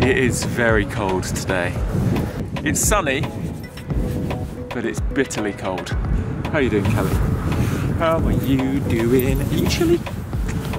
It is very cold today. It's sunny, but it's bitterly cold. How are you doing, Kelly? How are you doing? Are you chilly?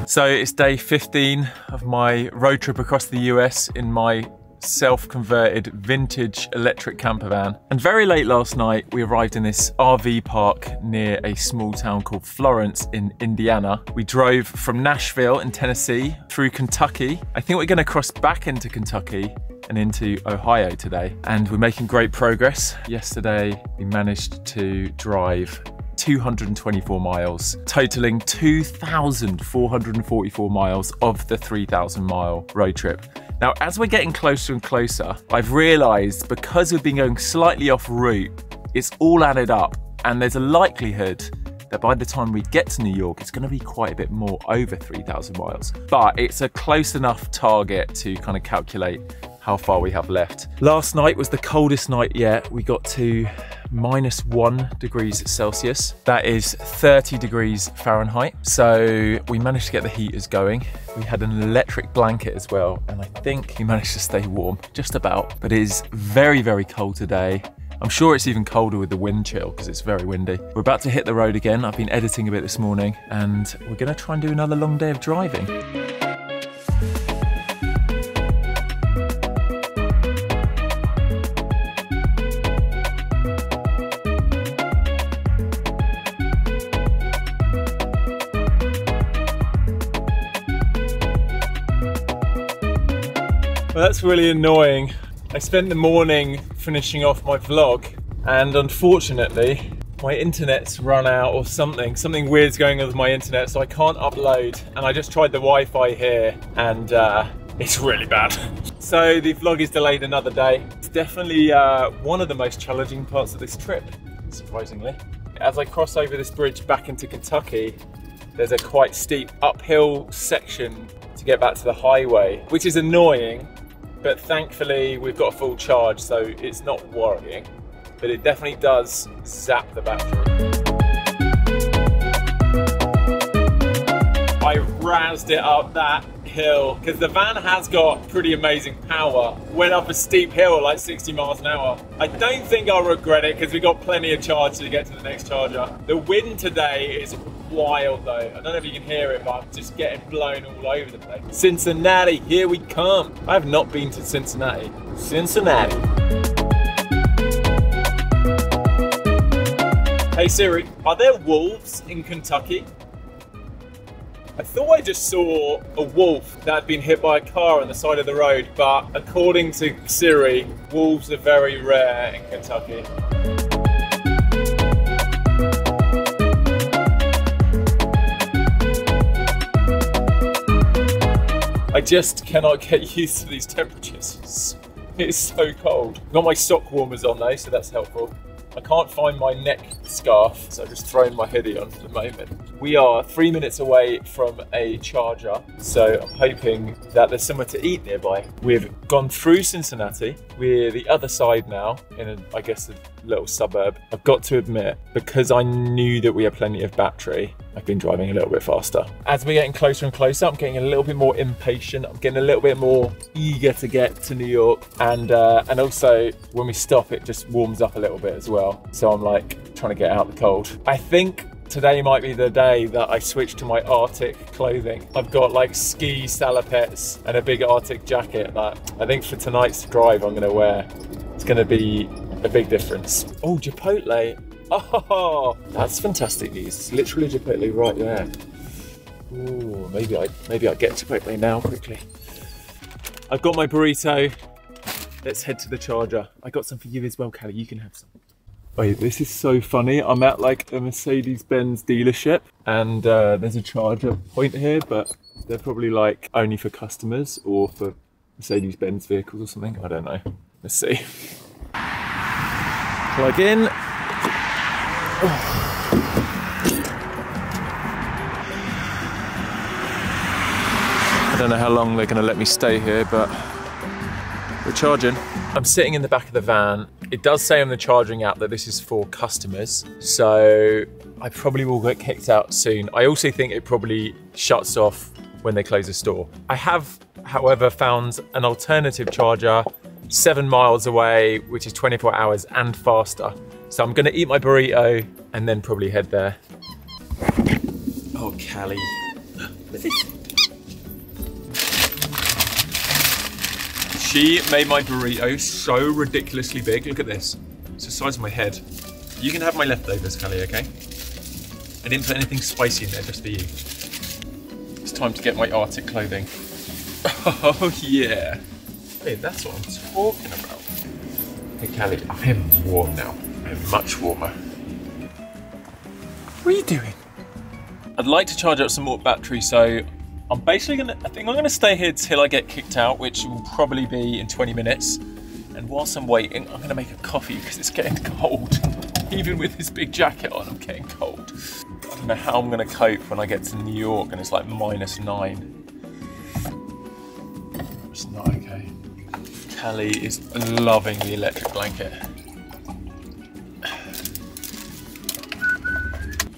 So it's day 15 of my road trip across the US in my self-converted vintage electric camper van. And very late last night, we arrived in this RV park near a small town called Florence in Indiana. We drove from Nashville in Tennessee through Kentucky. I think we're gonna cross back into Kentucky and into Ohio today. And we're making great progress. Yesterday, we managed to drive 224 miles, totaling 2,444 miles of the 3,000 mile road trip. Now, as we're getting closer and closer, I've realized because we've been going slightly off route, it's all added up and there's a likelihood that by the time we get to New York, it's gonna be quite a bit more over 3,000 miles. But it's a close enough target to kind of calculate how far we have left. Last night was the coldest night yet. We got to minus one degrees Celsius. That is 30 degrees Fahrenheit. So we managed to get the heaters going. We had an electric blanket as well. And I think we managed to stay warm, just about. But it is very, very cold today. I'm sure it's even colder with the wind chill because it's very windy. We're about to hit the road again. I've been editing a bit this morning and we're gonna try and do another long day of driving. That's really annoying. I spent the morning finishing off my vlog and unfortunately my internet's run out or something. Something weird's going on with my internet so I can't upload and I just tried the Wi-Fi here and uh, it's really bad. So the vlog is delayed another day. It's definitely uh, one of the most challenging parts of this trip, surprisingly. As I cross over this bridge back into Kentucky, there's a quite steep uphill section to get back to the highway, which is annoying but thankfully we've got a full charge so it's not worrying. But it definitely does zap the battery. I razzed it up that hill because the van has got pretty amazing power. Went up a steep hill like 60 miles an hour. I don't think I'll regret it because we got plenty of charge to get to the next charger. The wind today is wild though. I don't know if you can hear it, but I'm just getting blown all over the place. Cincinnati, here we come. I have not been to Cincinnati. Cincinnati. Hey Siri, are there wolves in Kentucky? I thought I just saw a wolf that had been hit by a car on the side of the road, but according to Siri, wolves are very rare in Kentucky. I just cannot get used to these temperatures. It's so cold. Got my sock warmers on though, so that's helpful. I can't find my neck scarf, so I'm just throwing my hoodie on for the moment. We are three minutes away from a charger, so I'm hoping that there's somewhere to eat nearby. We've gone through Cincinnati. We're the other side now, in a, I guess a little suburb. I've got to admit, because I knew that we had plenty of battery, I've been driving a little bit faster. As we're getting closer and closer, I'm getting a little bit more impatient. I'm getting a little bit more eager to get to New York. And, uh, and also when we stop, it just warms up a little bit as well. So I'm like trying to get out the cold. I think today might be the day that I switch to my Arctic clothing. I've got like ski salopettes and a big Arctic jacket that I think for tonight's drive I'm gonna wear. It's gonna be a big difference. Oh, Chipotle. Oh, that's fantastic news. Literally Chipotle right there. Ooh, maybe I maybe I get Chipotle now quickly. I've got my burrito. Let's head to the charger. I got some for you as well, Callie. You can have some. Wait, this is so funny. I'm at like a Mercedes-Benz dealership and uh, there's a charger point here, but they're probably like only for customers or for Mercedes-Benz vehicles or something. I don't know. Let's see. Plug in. I don't know how long they're going to let me stay here, but we're charging. I'm sitting in the back of the van. It does say on the charging app that this is for customers. So I probably will get kicked out soon. I also think it probably shuts off when they close the store. I have, however, found an alternative charger seven miles away, which is 24 hours and faster. So I'm gonna eat my burrito and then probably head there. Oh, Callie. She made my burrito so ridiculously big. Look at this. It's the size of my head. You can have my leftovers, Callie, okay? I didn't put anything spicy in there just for you. It's time to get my Arctic clothing. Oh yeah. Hey, that's what I'm talking about. Hey Callie, I am warm now. I'm much warmer. What are you doing? I'd like to charge up some more battery, so I'm basically gonna, I think I'm gonna stay here till I get kicked out, which will probably be in 20 minutes. And whilst I'm waiting, I'm gonna make a coffee because it's getting cold. Even with this big jacket on, I'm getting cold. I don't know how I'm gonna cope when I get to New York and it's like minus nine. It's not okay. Callie is loving the electric blanket.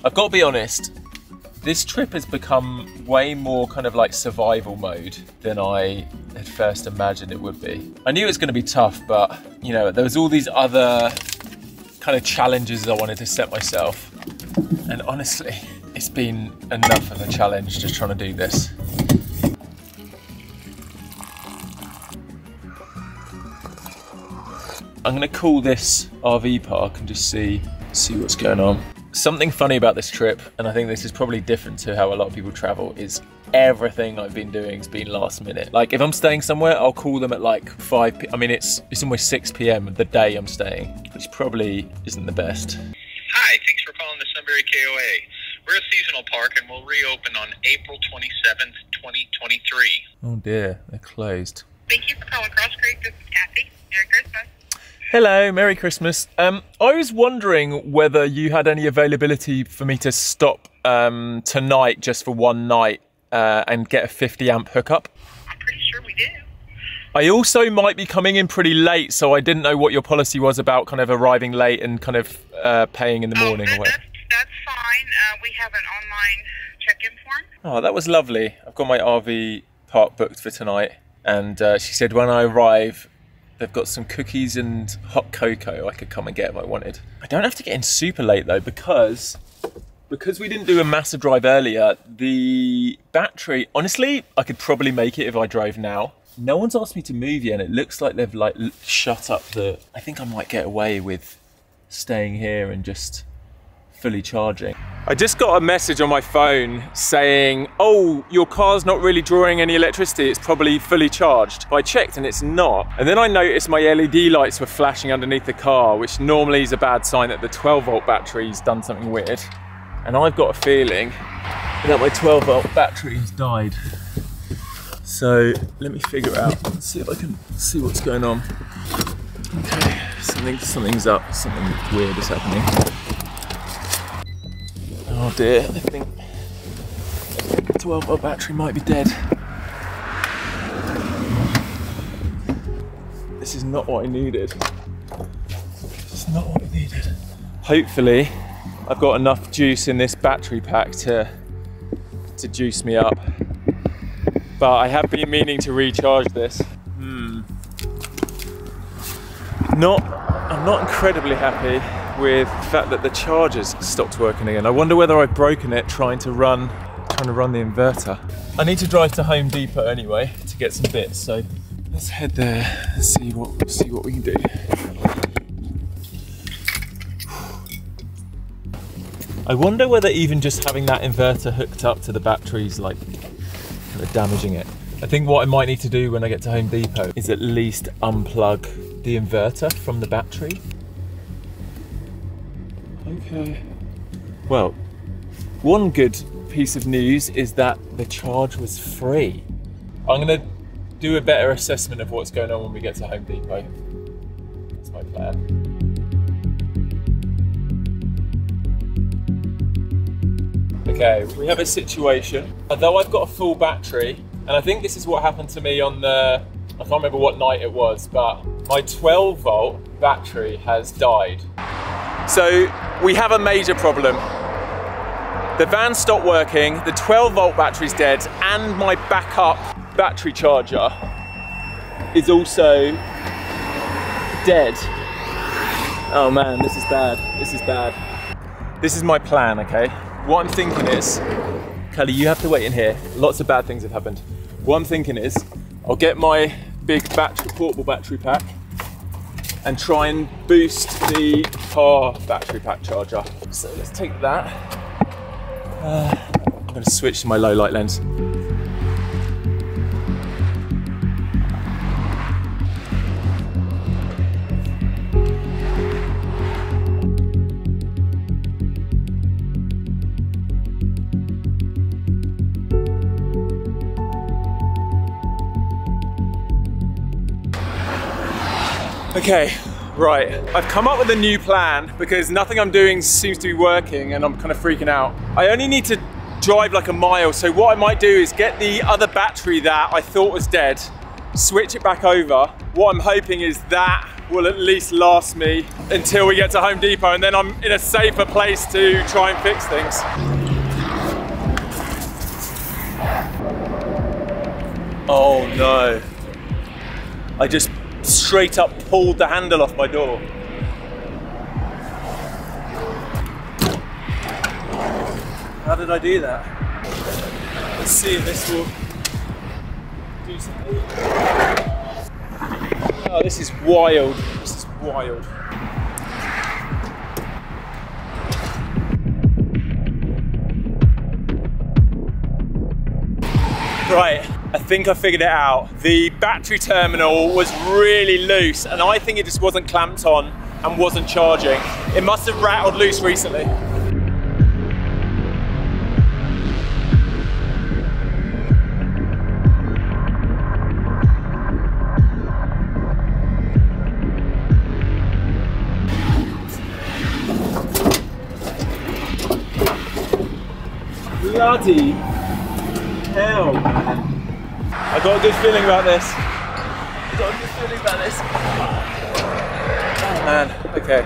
I've got to be honest, this trip has become way more kind of like survival mode than I had first imagined it would be. I knew it was going to be tough, but you know, there was all these other kind of challenges I wanted to set myself. And honestly, it's been enough of a challenge just trying to do this. I'm gonna call this RV park and just see see what's going on. Something funny about this trip, and I think this is probably different to how a lot of people travel, is everything I've been doing has been last minute. Like if I'm staying somewhere, I'll call them at like 5 p I mean it's it's almost 6 p.m. the day I'm staying, which probably isn't the best. Hi, thanks for calling the Sunbury KOA. We're a seasonal park and we'll reopen on April 27th, 2023. Oh dear, they're closed. Thank you for calling Cross Creek. This is Kathy. Merry Christmas. Hello, Merry Christmas. Um, I was wondering whether you had any availability for me to stop um, tonight just for one night uh, and get a 50 amp hookup. I'm pretty sure we do. I also might be coming in pretty late, so I didn't know what your policy was about kind of arriving late and kind of uh, paying in the morning. oh, or that, that's, that's fine. Uh, we have an online check-in form. Oh, that was lovely. I've got my RV park booked for tonight, and uh, she said when I arrive, they've got some cookies and hot cocoa I could come and get if I wanted. I don't have to get in super late though because because we didn't do a massive drive earlier. The battery, honestly, I could probably make it if I drove now. No one's asked me to move yet, and it looks like they've like shut up the. I think I might get away with staying here and just fully charging. I just got a message on my phone saying, oh, your car's not really drawing any electricity, it's probably fully charged. I checked and it's not. And then I noticed my LED lights were flashing underneath the car, which normally is a bad sign that the 12 volt battery's done something weird. And I've got a feeling that my 12 volt battery has died. So let me figure out, let's see if I can see what's going on. Okay, something, something's up, something weird is happening. Oh dear, I think the 12 volt battery might be dead. This is not what I needed. This is not what I needed. Hopefully, I've got enough juice in this battery pack to to juice me up. But I have been meaning to recharge this. Hmm. Not, I'm not incredibly happy with the fact that the charger's stopped working again. I wonder whether I've broken it trying to run, trying to run the inverter. I need to drive to Home Depot anyway to get some bits. So let's head there and see what see what we can do. I wonder whether even just having that inverter hooked up to the batteries like kind of damaging it. I think what I might need to do when I get to Home Depot is at least unplug the inverter from the battery. Okay. Well, one good piece of news is that the charge was free. I'm gonna do a better assessment of what's going on when we get to Home Depot. That's my plan. Okay, we have a situation. Although I've got a full battery, and I think this is what happened to me on the, I can't remember what night it was, but my 12 volt battery has died. So we have a major problem. The van stopped working, the 12 volt battery's dead, and my backup battery charger is also dead. Oh man, this is bad. This is bad. This is my plan, okay? What I'm thinking is, Kelly, you have to wait in here. Lots of bad things have happened. What I'm thinking is, I'll get my big battery, portable battery pack and try and boost the car battery pack charger. So let's take that. Uh, I'm gonna switch to my low light lens. Okay, right. I've come up with a new plan because nothing I'm doing seems to be working and I'm kind of freaking out. I only need to drive like a mile, so what I might do is get the other battery that I thought was dead, switch it back over. What I'm hoping is that will at least last me until we get to Home Depot and then I'm in a safer place to try and fix things. Oh no. I just straight up pulled the handle off my door. How did I do that? Let's see if this will do something. Oh, this is wild. This is wild. Right, I think I figured it out. The battery terminal was really loose and I think it just wasn't clamped on and wasn't charging. It must have rattled loose recently. Bloody hell, I got a good feeling about this. I got a good feeling about this. Oh man, okay.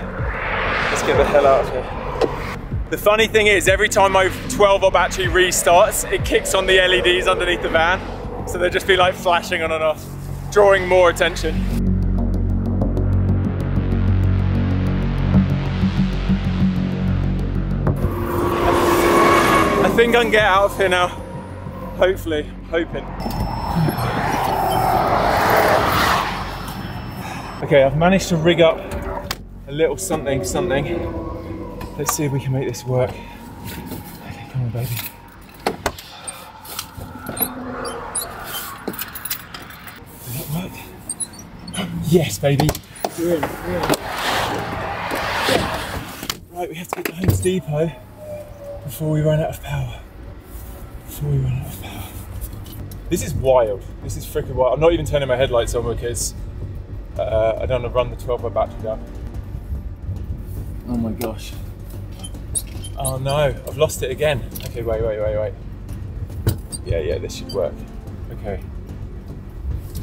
Let's get the hell out of here. The funny thing is, every time my 12 volt battery restarts, it kicks on the LEDs underneath the van. So they'll just be like flashing on and off, drawing more attention. I think I can get out of here now. Hopefully, hoping. Okay, I've managed to rig up a little something, something. Let's see if we can make this work. Okay, come on, baby. Does that work? Yes, baby. We're in, we're in. Right, we have to get to Homes Depot before we run out of power. Before we run out of power. This is wild. This is freaking wild. I'm not even turning my headlights on because uh, I don't want to run the 12 volt battery down. Oh my gosh. Oh no, I've lost it again. Okay, wait, wait, wait, wait. Yeah, yeah, this should work. Okay.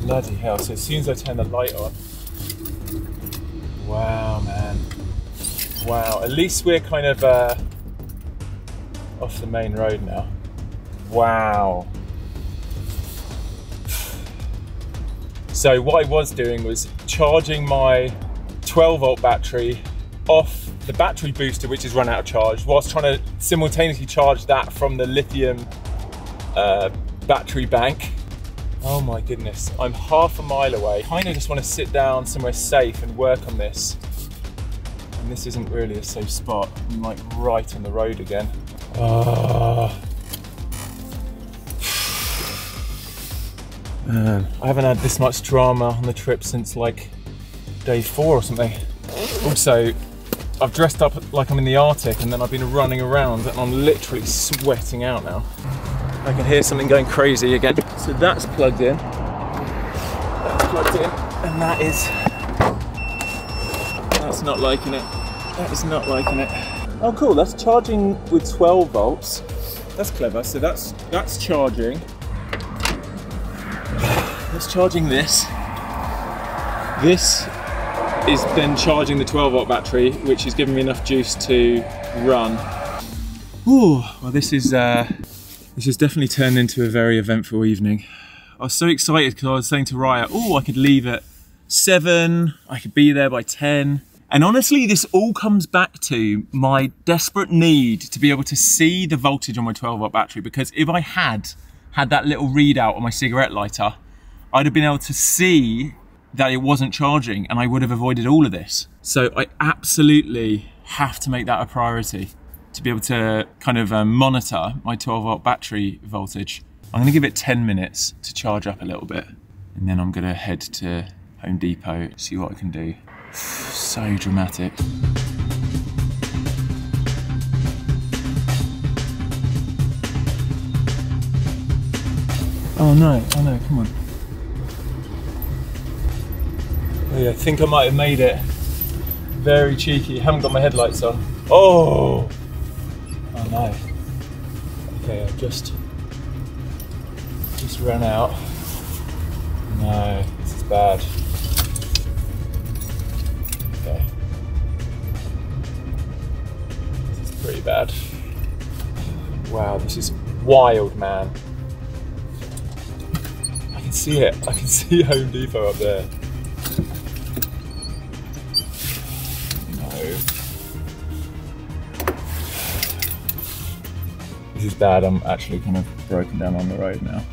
Bloody hell. So as soon as I turn the light on. Wow, man. Wow. At least we're kind of uh, off the main road now. Wow. So what I was doing was charging my 12 volt battery off the battery booster which is run out of charge whilst trying to simultaneously charge that from the lithium uh, battery bank. Oh my goodness, I'm half a mile away. Kind of just want to sit down somewhere safe and work on this. And this isn't really a safe spot. I'm like right on the road again. Oh. Man, I haven't had this much drama on the trip since like day four or something. Also, I've dressed up like I'm in the Arctic and then I've been running around and I'm literally sweating out now. I can hear something going crazy again. So that's plugged in. That's plugged in. And that is... That's not liking it. That is not liking it. Oh cool, that's charging with 12 volts. That's clever. So that's that's charging. That's charging this. This is then charging the 12 volt battery, which is giving me enough juice to run. Ooh, well, this is uh, this has definitely turned into a very eventful evening. I was so excited because I was saying to Raya, oh, I could leave at seven, I could be there by 10. And honestly, this all comes back to my desperate need to be able to see the voltage on my 12 volt battery because if I had had that little readout on my cigarette lighter, I'd have been able to see that it wasn't charging and I would have avoided all of this. So I absolutely have to make that a priority to be able to kind of um, monitor my 12 volt battery voltage. I'm gonna give it 10 minutes to charge up a little bit and then I'm gonna head to Home Depot, see what I can do. So dramatic. Oh no, oh no, come on. Yeah, I think I might have made it. Very cheeky, haven't got my headlights on. Oh! Oh no. Okay, I've just, just ran out. No, this is bad. Okay. This is pretty bad. Wow, this is wild, man. I can see it. I can see Home Depot up there. This is bad. I'm actually kind of broken down on the road now.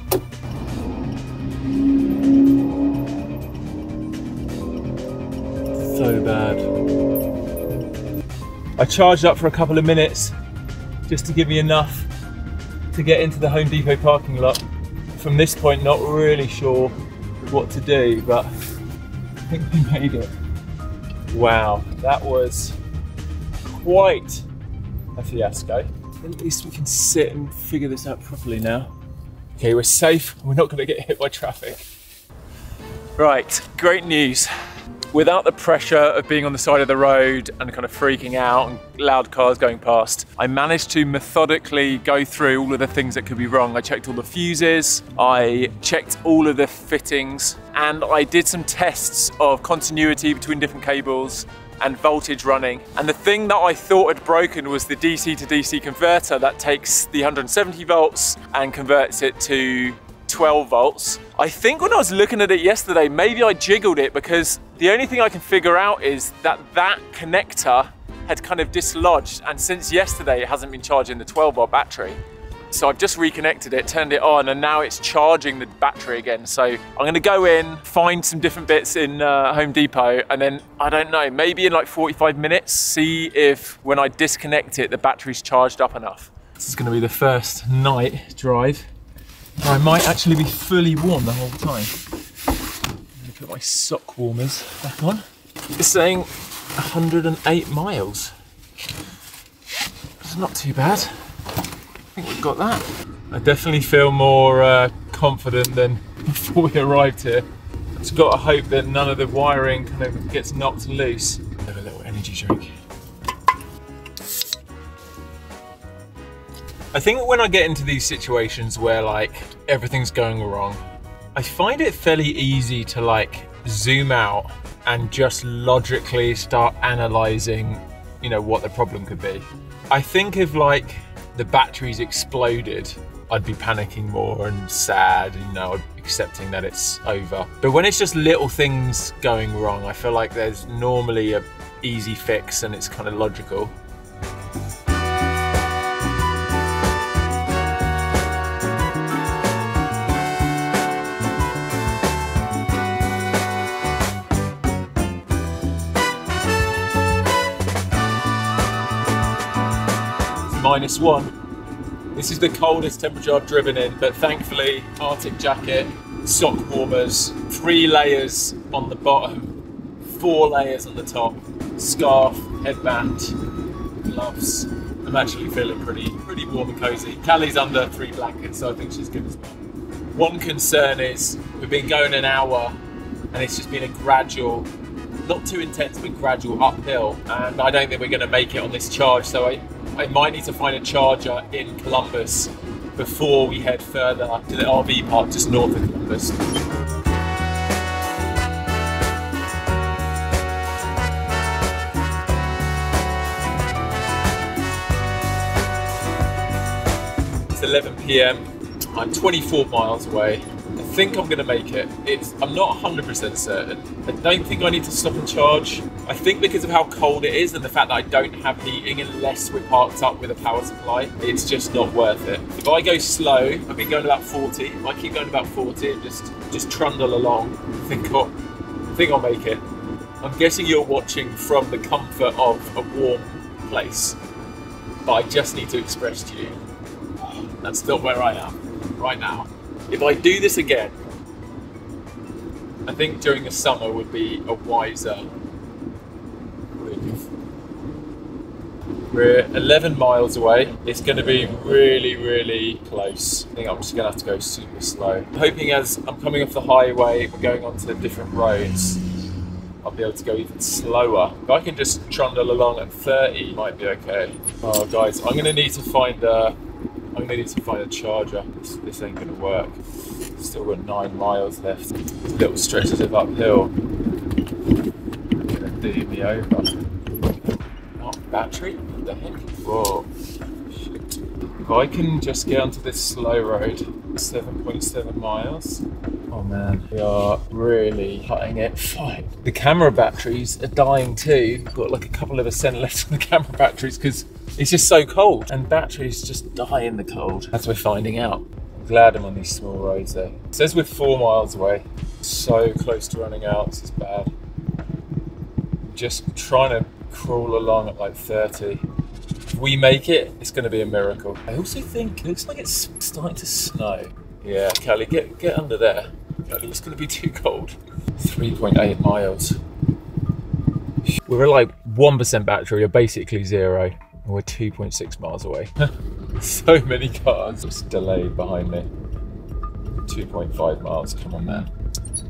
So bad. I charged up for a couple of minutes just to give me enough to get into the Home Depot parking lot. From this point, not really sure what to do, but I think we made it. Wow, that was quite a fiasco. At least we can sit and figure this out properly now. Okay, we're safe. We're not going to get hit by traffic. Right, great news. Without the pressure of being on the side of the road and kind of freaking out and loud cars going past, I managed to methodically go through all of the things that could be wrong. I checked all the fuses, I checked all of the fittings, and I did some tests of continuity between different cables and voltage running. And the thing that I thought had broken was the DC to DC converter that takes the 170 volts and converts it to 12 volts. I think when I was looking at it yesterday, maybe I jiggled it because the only thing I can figure out is that that connector had kind of dislodged and since yesterday it hasn't been charging the 12 volt battery. So I've just reconnected it, turned it on, and now it's charging the battery again. So I'm gonna go in, find some different bits in uh, Home Depot, and then, I don't know, maybe in like 45 minutes, see if when I disconnect it, the battery's charged up enough. This is gonna be the first night drive. I might actually be fully warm the whole time. I'm Put my sock warmers back on. It's saying 108 miles. It's not too bad. I think we've got that. I definitely feel more uh, confident than before we arrived here. Just got to hope that none of the wiring kind of gets knocked loose. Have a little energy drink. I think when I get into these situations where like everything's going wrong, I find it fairly easy to like zoom out and just logically start analyzing, you know, what the problem could be. I think if like the batteries exploded, I'd be panicking more and sad, you know, accepting that it's over. But when it's just little things going wrong, I feel like there's normally a easy fix and it's kind of logical. Minus one. This is the coldest temperature I've driven in, but thankfully, Arctic jacket, sock warmers, three layers on the bottom, four layers on the top, scarf, headband, gloves. I'm actually feeling pretty pretty warm and cozy. Callie's under three blankets, so I think she's good as well. One concern is we've been going an hour and it's just been a gradual, not too intense, but gradual uphill. And I don't think we're going to make it on this charge, so I, I might need to find a charger in Columbus before we head further to the RV park just north of Columbus. It's 11 p.m. I'm 24 miles away. I think I'm going to make it. It's I'm not 100% certain. I don't think I need to stop and charge. I think because of how cold it is and the fact that I don't have heating unless we're parked up with a power supply, it's just not worth it. If I go slow, I've been going about 40. If I keep going about 40 and just just trundle along, I think I'll, I think I'll make it. I'm guessing you're watching from the comfort of a warm place, but I just need to express to you that's not where I am right now. If I do this again, I think during the summer would be a wiser move. We're 11 miles away. It's going to be really, really close. I think I'm just going to have to go super slow. I'm hoping as I'm coming off the highway, we're going onto different roads, I'll be able to go even slower. If I can just trundle along at 30, might be okay. Oh, guys, I'm going to need to find a, I'm to find a charger. This, this ain't to work. Still got nine miles left. Little stretches of uphill. Gonna do me over. Not battery? What the heck? Whoa. Shit. If I can just get onto this slow road, 7.7 miles. Oh man, we are really cutting it fine. The camera batteries are dying too. Got like a couple of percent left on the camera batteries because it's just so cold and batteries just die in the cold as we're finding out. Glad I'm on these small roads though. It says we're four miles away. So close to running out, this is bad. Just trying to crawl along at like 30. We make it, it's going to be a miracle. I also think it looks like it's starting to snow. Yeah, Kelly, get get under there. Kelly, it's going to be too cold. 3.8 miles. We're at like 1% battery, or basically zero. And we're 2.6 miles away. so many cars just delayed behind me. 2.5 miles, come on man.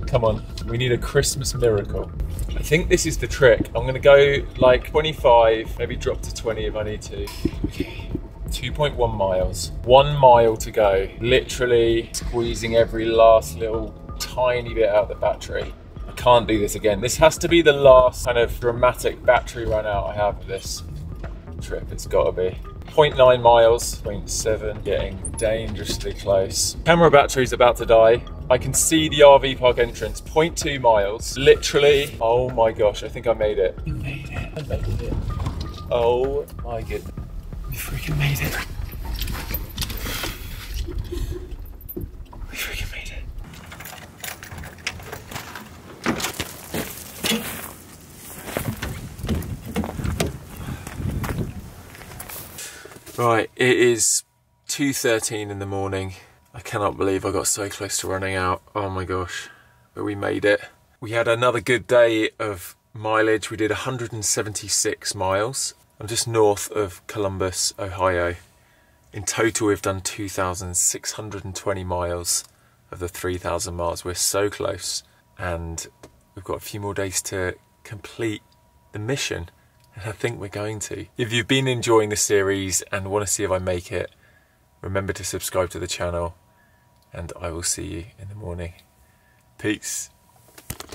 Come on, we need a Christmas miracle. I think this is the trick. I'm gonna go like 25, maybe drop to 20 if I need to. Okay. 2.1 miles, one mile to go. Literally squeezing every last little tiny bit out of the battery. I can't do this again. This has to be the last kind of dramatic battery run out I have this trip. It's gotta be. 0.9 miles, 0.7, getting dangerously close. Camera battery's about to die. I can see the RV park entrance, 0.2 miles. Literally, oh my gosh, I think I made it. You made it. I made it. Oh my goodness. We freaking made it. We freaking made it. Right, it is 2.13 in the morning. I cannot believe I got so close to running out. Oh my gosh, but we made it. We had another good day of mileage. We did 176 miles. I'm just north of Columbus, Ohio. In total, we've done 2,620 miles of the 3,000 miles. We're so close, and we've got a few more days to complete the mission. And I think we're going to. If you've been enjoying the series and want to see if I make it, remember to subscribe to the channel, and I will see you in the morning. Peace.